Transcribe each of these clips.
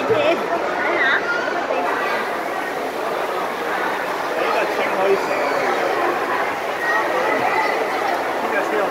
你哋睇下，你個地線。你個地線可以成日去。今日車有好。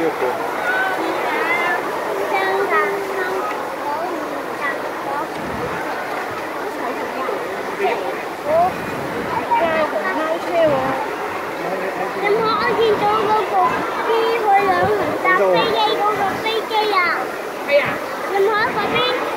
tiêu cực Em hỏi khi tôi có cuộc khi hồi lượng mình tập cái dây của cái cây à Hay à Mình hỏi có biết